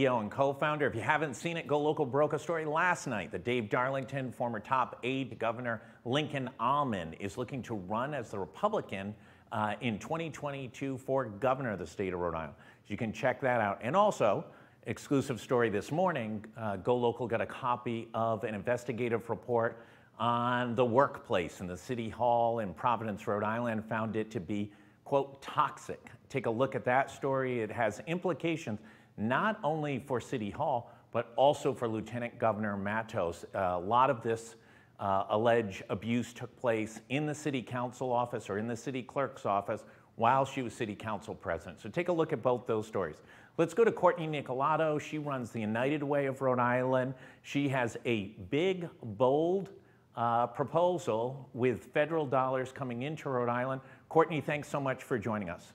CEO and co-founder. If you haven't seen it, GoLocal broke a story last night that Dave Darlington, former top aide to Governor Lincoln Almond, is looking to run as the Republican uh, in 2022 for governor of the state of Rhode Island. You can check that out. And also, exclusive story this morning, uh, GoLocal got a copy of an investigative report on the workplace in the city hall in Providence, Rhode Island, found it to be, quote, toxic. Take a look at that story. It has implications not only for City Hall, but also for Lieutenant Governor Matos. Uh, a lot of this uh, alleged abuse took place in the city council office or in the city clerk's office while she was city council president. So take a look at both those stories. Let's go to Cortney Nicolato. She runs the United Way of Rhode Island. She has a big, bold uh, proposal with federal dollars coming into Rhode Island. Cortney, thanks so much for joining us.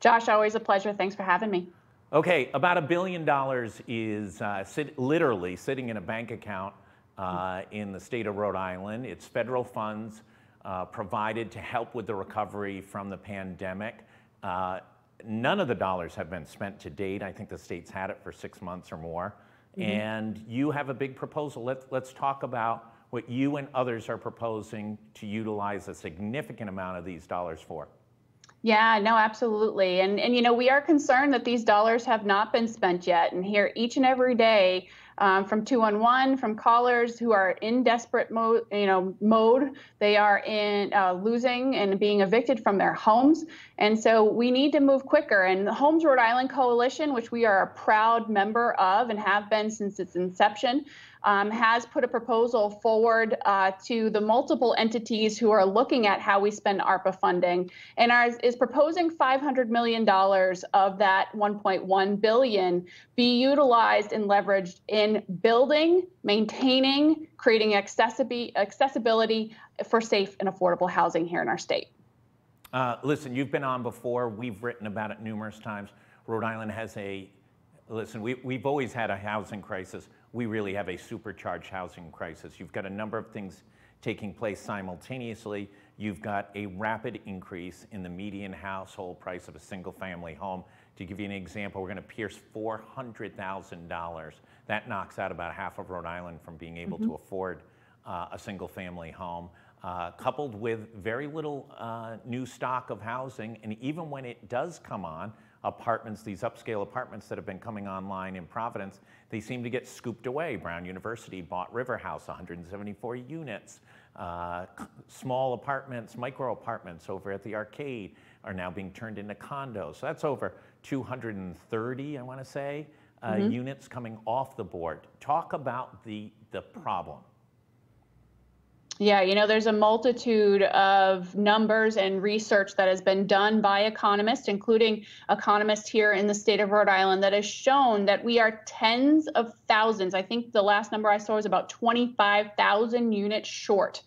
Josh, always a pleasure. Thanks for having me. Okay, about a billion dollars is uh, sit, literally sitting in a bank account uh, in the state of Rhode Island. It's federal funds uh, provided to help with the recovery from the pandemic. Uh, none of the dollars have been spent to date. I think the state's had it for six months or more. Mm-hmm. And you have a big proposal. Let's, let's talk about what you and others are proposing to utilize a significant amount of these dollars for. Yeah, no, absolutely. And and you know, we are concerned that these dollars have not been spent yet. And here each and every day um, from 211 from callers who are in desperate mode, you know, mode. They are in uh, losing and being evicted from their homes. And so we need to move quicker. And the Homes Rhode Island Coalition, which we are a proud member of and have been since its inception, um, has put a proposal forward uh, to the multiple entities who are looking at how we spend ARPA funding, and is proposing 500 million dollars of that 1.1 billion be utilized and leveraged in building, maintaining, creating accessibility, accessibility for safe and affordable housing here in our state. Uh, listen, you've been on before. We've written about it numerous times. Rhode Island has a listen. We, we've always had a housing crisis we really have a supercharged housing crisis. You've got a number of things taking place simultaneously. You've got a rapid increase in the median household price of a single family home. To give you an example, we're going to pierce $400,000. That knocks out about half of Rhode Island from being able mm-hmm. to afford uh, a single family home. Uh, coupled with very little uh, new stock of housing, and even when it does come on, apartments, these upscale apartments that have been coming online in Providence, they seem to get scooped away. Brown University bought River House, 174 units. Uh, small apartments, micro apartments over at the arcade are now being turned into condos. So that's over 230, I want to say, uh, mm-hmm. units coming off the board. Talk about the, the problem. Yeah, you know, there's a multitude of numbers and research that has been done by economists, including economists here in the state of Rhode Island, that has shown that we are tens of thousands. I think the last number I saw was about 25,000 units short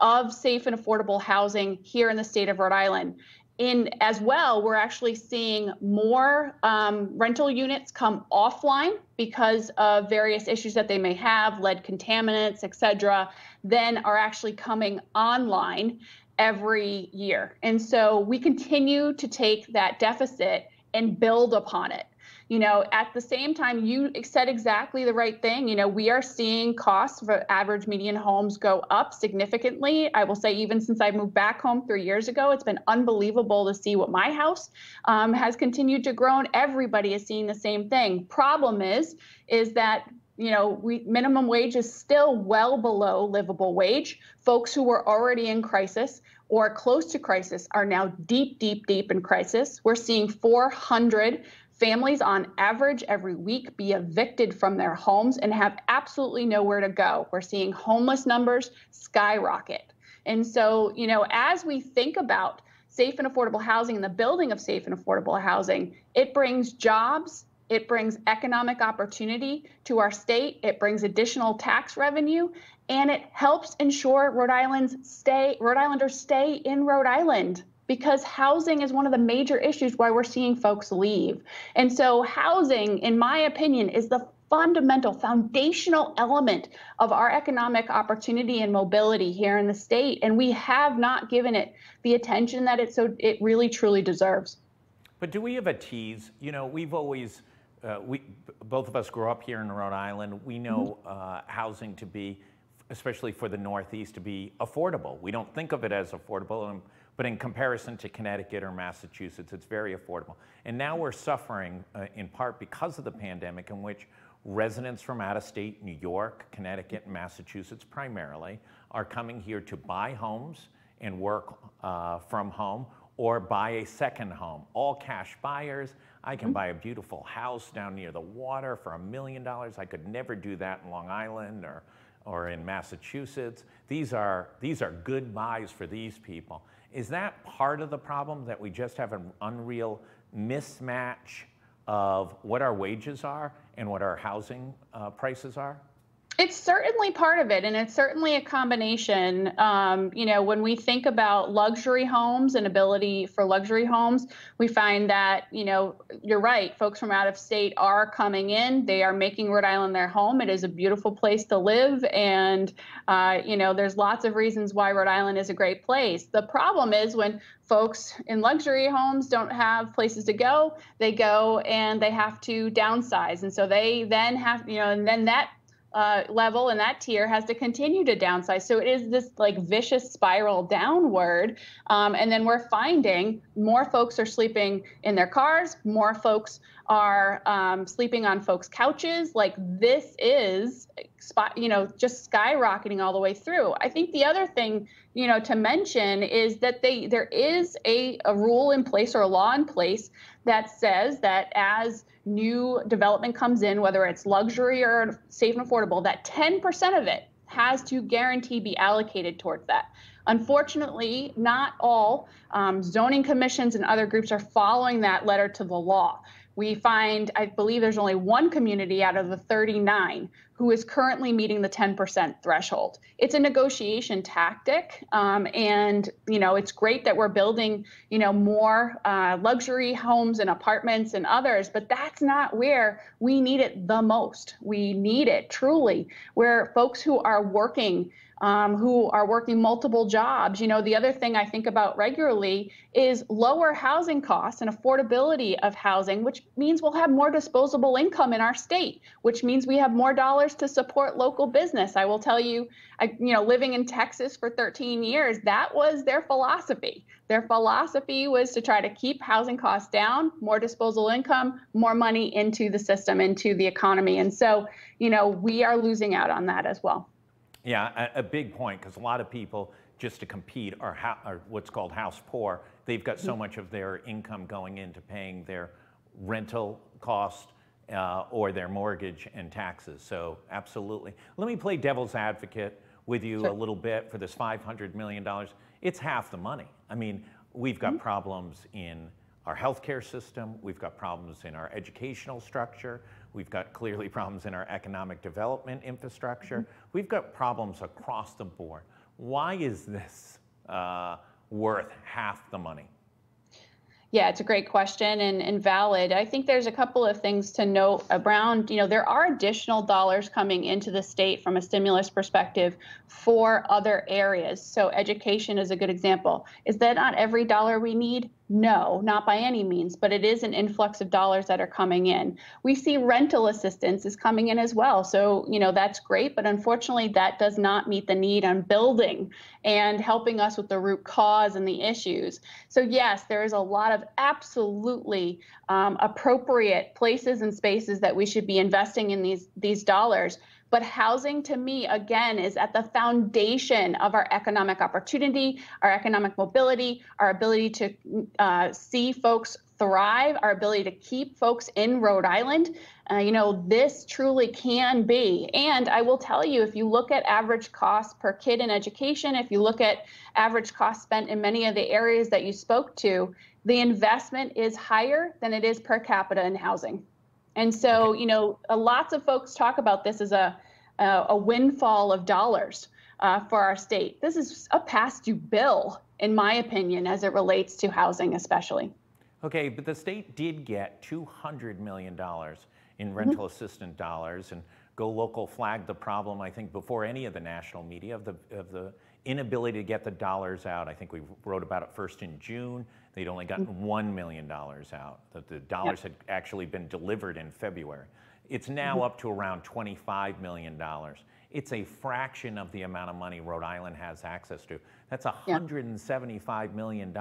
of safe and affordable housing here in the state of Rhode Island in as well, we're actually seeing more um, rental units come offline because of various issues that they may have, lead contaminants, et cetera, then are actually coming online every year. And so we continue to take that deficit and build upon it you know, at the same time, you said exactly the right thing. You know, we are seeing costs for average median homes go up significantly. I will say, even since I moved back home three years ago, it's been unbelievable to see what my house um, has continued to grow. And everybody is seeing the same thing. Problem is, is that you know, we, minimum wage is still well below livable wage. Folks who were already in crisis or close to crisis are now deep, deep, deep in crisis. We're seeing 400 Families, on average, every week be evicted from their homes and have absolutely nowhere to go. We're seeing homeless numbers skyrocket. And so, you know, as we think about safe and affordable housing and the building of safe and affordable housing, it brings jobs, it brings economic opportunity to our state, it brings additional tax revenue, and it helps ensure Rhode Island's stay Rhode Islanders stay in Rhode Island because housing is one of the major issues why we're seeing folks leave. And so, housing, in my opinion, is the fundamental, foundational element of our economic opportunity and mobility here in the state. And we have not given it the attention that it so it really truly deserves. But do we have a tease? You know, we've always uh, we, both of us grew up here in Rhode Island. We know mm-hmm. uh, housing to be, especially for the Northeast, to be affordable. We don't think of it as affordable, um, but in comparison to Connecticut or Massachusetts, it's very affordable. And now we're suffering uh, in part because of the pandemic, in which residents from out of state, New York, Connecticut, and Massachusetts primarily, are coming here to buy homes and work uh, from home or buy a second home. All cash buyers. I can mm-hmm. buy a beautiful house down near the water for a million dollars. I could never do that in Long Island or, or in Massachusetts. These are, these are good buys for these people. Is that part of the problem that we just have an unreal mismatch of what our wages are and what our housing uh, prices are? It's certainly part of it, and it's certainly a combination. Um, you know, when we think about luxury homes and ability for luxury homes, we find that, you know, you're right, folks from out of state are coming in. They are making Rhode Island their home. It is a beautiful place to live, and, uh, you know, there's lots of reasons why Rhode Island is a great place. The problem is when folks in luxury homes don't have places to go, they go and they have to downsize. And so they then have, you know, and then that uh, level and that tier has to continue to downsize. So it is this like vicious spiral downward. Um, and then we're finding more folks are sleeping in their cars, more folks are um, sleeping on folks' couches. Like this is, spot, you know, just skyrocketing all the way through. I think the other thing, you know, to mention is that they there is a, a rule in place or a law in place that says that as new development comes in, whether it's luxury or safe and affordable, that 10% of it has to guarantee be allocated towards that. Unfortunately, not all um, zoning commissions and other groups are following that letter to the law we find, I believe there's only one community out of the 39 who is currently meeting the 10% threshold. It's a negotiation tactic, um, and you know it's great that we're building you know more uh, luxury homes and apartments and others, but that's not where we need it the most. We need it truly where folks who are working um, who are working multiple jobs. You know, the other thing I think about regularly is lower housing costs and affordability of housing, which means we'll have more disposable income in our state, which means we have more dollars to support local business. I will tell you, I, you know, living in Texas for 13 years, that was their philosophy. Their philosophy was to try to keep housing costs down, more disposable income, more money into the system, into the economy. And so, you know, we are losing out on that as well. Yeah, a, a big point because a lot of people just to compete are, are, what's called house poor. They've got so mm-hmm. much of their income going into paying their rental cost uh, or their mortgage and taxes. So absolutely. Let me play devil's advocate with you sure. a little bit for this $500 million. It's half the money. I mean, we've got mm-hmm. problems in our healthcare system, we've got problems in our educational structure, we've got clearly problems in our economic development infrastructure, mm-hmm. we've got problems across the board. Why is this uh, worth half the money? Yeah, it's a great question and, and valid. I think there's a couple of things to note around, you know, there are additional dollars coming into the state from a stimulus perspective for other areas. So education is a good example. Is that not every dollar we need? No, not by any means, but it is an influx of dollars that are coming in. We see rental assistance is coming in as well. So, you know, that's great, but unfortunately, that does not meet the need on building and helping us with the root cause and the issues. So, yes, there is a lot of absolutely um, appropriate places and spaces that we should be investing in these, these dollars. But housing to me, again, is at the foundation of our economic opportunity, our economic mobility, our ability to uh, see folks thrive, our ability to keep folks in Rhode Island. Uh, you know, this truly can be. And I will tell you, if you look at average cost per kid in education, if you look at average cost spent in many of the areas that you spoke to, the investment is higher than it is per capita in housing. And so, you know, uh, lots of folks talk about this as a uh, a windfall of dollars uh, for our state. This is a past due bill, in my opinion, as it relates to housing, especially. Okay, but the state did get $200 million in mm-hmm. rental mm-hmm. assistance dollars, and GoLocal flagged the problem, I think, before any of the national media of the, of the inability to get the dollars out. I think we wrote about it first in June. They'd only gotten Mm-hmm. $1 million out, that the dollars had actually been delivered in February. It's now Mm-hmm. up to around $25 million. It's a fraction of the amount of money Rhode Island has access to. That's $175 million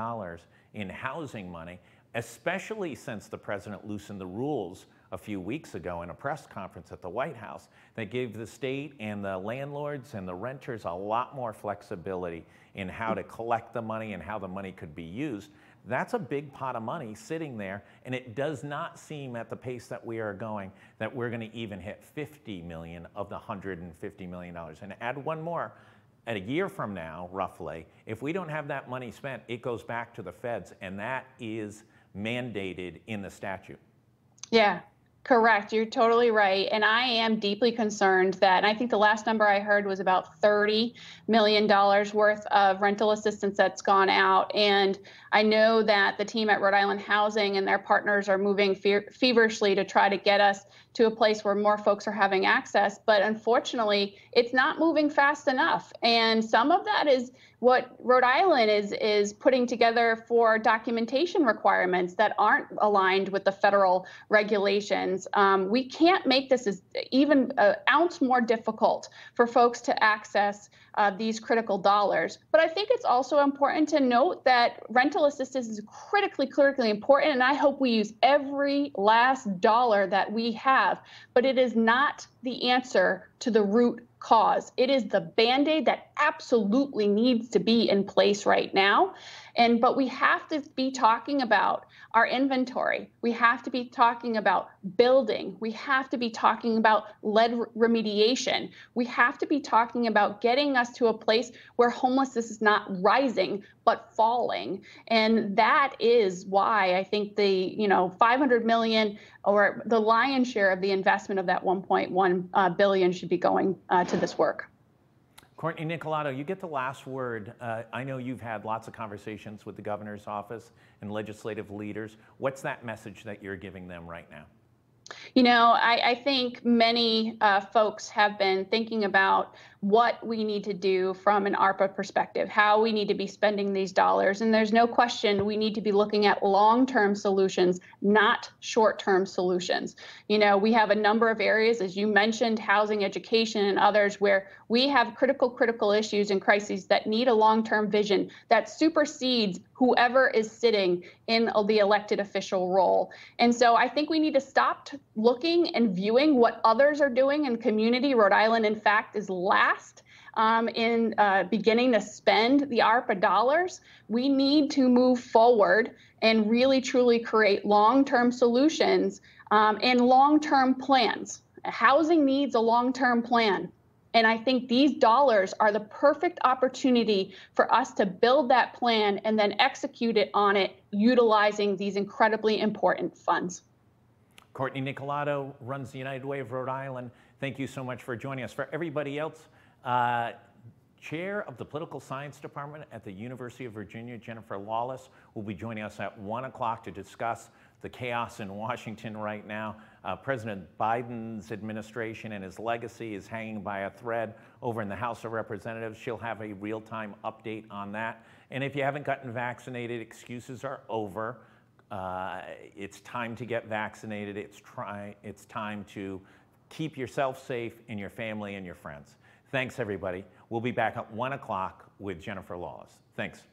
in housing money, especially since the president loosened the rules a few weeks ago in a press conference at the White House that gave the state and the landlords and the renters a lot more flexibility in how to collect the money and how the money could be used. That's a big pot of money sitting there, and it does not seem at the pace that we are going that we're going to even hit 50 million of the 150 million dollars. And add one more, at a year from now, roughly, if we don't have that money spent, it goes back to the feds, and that is mandated in the statute. Yeah, correct. You're totally right. And I am deeply concerned that, and I think the last number I heard was about $30 million worth of rental assistance that's gone out. And I know that the team at Rhode Island Housing and their partners are moving fe- feverishly to try to get us to a place where more folks are having access. But unfortunately, it's not moving fast enough. And some of that is what Rhode Island is is putting together for documentation requirements that aren't aligned with the federal regulations. Um, we can't make this as even an ounce more difficult for folks to access uh, these critical dollars. But I think it's also important to note that rental assistance is critically, critically important, and I hope we use every last dollar that we have. But it is not the answer to the root cause. It is the band-aid that absolutely needs to be in place right now. And but we have to be talking about our inventory. We have to be talking about building. We have to be talking about lead remediation. We have to be talking about getting us to a place where homelessness is not rising but falling. And that is why I think the, you know, 500 million or the lion's share of the investment of that 1.1 uh, should be going uh, to this work. Cortney Nicolato, you get the last word. Uh, I know you've had lots of conversations with the governor's office and legislative leaders. What's that message that you're giving them right now? You know, I, I think many uh, folks have been thinking about what we need to do from an ARPA perspective, how we need to be spending these dollars. And there's no question we need to be looking at long term solutions, not short term solutions. You know, we have a number of areas, as you mentioned, housing, education, and others, where we have critical, critical issues and crises that need a long term vision that supersedes whoever is sitting in the elected official role. And so I think we need to stop looking and viewing what others are doing in community. Rhode Island, in fact, is last um, in uh, beginning to spend the ARPA dollars. We need to move forward and really truly create long term solutions um, and long term plans. Housing needs a long term plan. And I think these dollars are the perfect opportunity for us to build that plan and then execute it on it utilizing these incredibly important funds. Cortney Nicolato runs the United Way of Rhode Island. Thank you so much for joining us. For everybody else, uh, Chair of the Political Science Department at the University of Virginia, Jennifer Lawless, will be joining us at 1 o'clock to discuss the chaos in Washington right now. Uh, President Biden's administration and his legacy is hanging by a thread over in the House of Representatives. She'll have a real time update on that. And if you haven't gotten vaccinated, excuses are over. Uh, it's time to get vaccinated. It's, try, it's time to keep yourself safe and your family and your friends. Thanks, everybody. We'll be back at 1 o'clock with Jennifer Lawless. Thanks.